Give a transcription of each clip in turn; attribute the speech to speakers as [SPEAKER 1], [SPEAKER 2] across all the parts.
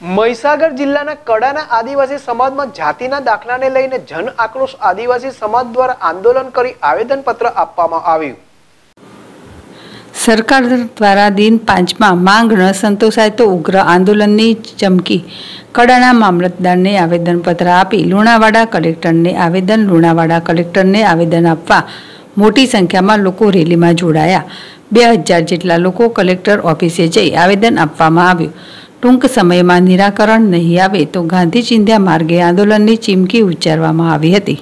[SPEAKER 1] મહીસાગર જિલ્લાના કડાના આદિવાસી સમાજમાં જાતિના દાખલાને લઈને જન આક્રોશ આદિવાસી સમાજ દ્વારા આંદોલન કરી આવેદનપત્ર આપવામાં આવ્યું.
[SPEAKER 2] સરકાર દ્વારા દિન પાંચમાં માંગ ન સંતોષાય તો ઉગ્ર આંદોલનની ચમકી કડાના મામલતદારને આવેદનપત્ર આપી લુણાવાડા કલેક્ટરને આવેદન, લુણાવાડા કલેક્ટરને આવેદન આપવા મોટી સંખ્યામાં લોકો રેલીમાં જોડાયા. બે હજાર જેટલા લોકો કલેક્ટર ઓફિસે જઈ આવેદન આપવામાં આવ્યું. ટૂંક સમયમાં નિરાકરણ નહીં આવે તો ગાંધી ચિંધ્યા માર્ગે આંદોલનની ચીમકી ઉચ્ચારવામાં આવી હતી.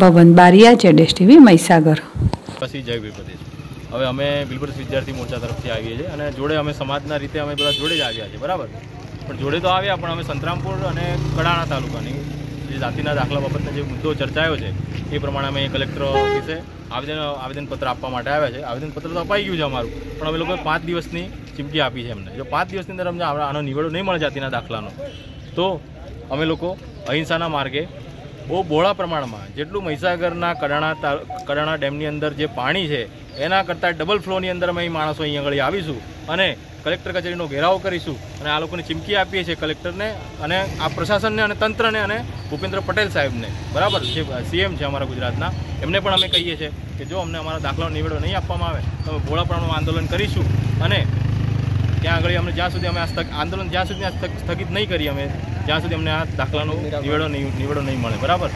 [SPEAKER 2] ભવન બારિયા જેડેશ ટીવી, મહીસાગર.
[SPEAKER 3] હવે અમે બિલકુલ વિદ્યાર્થી મોરચા તરફથી આવીએ છીએ અને જોડે અમે સમાજના રીતે અમે બધા જોડે જ આવ્યા છીએ, બરાબર? પણ જોડે તો આવ્યા, પણ અમે સંતરામપુર અને કડાણા તાલુકાની જે જાતિના દાખલા બાબતનો જે મુદ્દો ચર્ચાયો છે, એ પ્રમાણે અમે કલેક્ટર ઓફિસે આવેદન આવેદનપત્ર આપવા માટે આવ્યા છે. આવેદનપત્ર તો અપાઈ ગયું છે અમારું, પણ અમે લોકોએ પાંચ દિવસની ચીમકી આપી છે એમને. જો પાંચ દિવસની અંદર અમને આનો નિવેડો નહીં મળે જાતિના દાખલાનો, તો અમે લોકો અહિંસાના માર્ગે બહુ બહોળા પ્રમાણમાં જેટલું મહીસાગરના કડાણા કડાણા ડેમની અંદર જે પાણી છે, એના કરતાં ડબલ ફ્લોની અંદર અમે માણસો અહીં આગળ આવીશું અને કલેક્ટર કચેરીનો ઘેરાવ કરીશું અને આ લોકોને ચીમકી આપીએ છીએ કલેક્ટરને અને આ પ્રશાસનને અને તંત્રને અને ભૂપેન્દ્ર પટેલ સાહેબને. બરાબર? જે સીએમ છે અમારા ગુજરાતના. એમને પણ અમે કહીએ છીએ કે જો અમને અમારા દાખલાનો નિવેડો નહીં આપવામાં આવે, તો અમે ભોળાપણાનું આંદોલન કરીશું અને ત્યાં આગળ અમને જ્યાં સુધી અમે આ સ્થગ- આંદોલન જ્યાં સુધી આ સ્થગ- સ્થગિત નહીં કરીએ અમે જ્યાં સુધી અમને આ દાખલાનો નિવેડો નહીં નિવેડો નહીં મળે. બરાબર?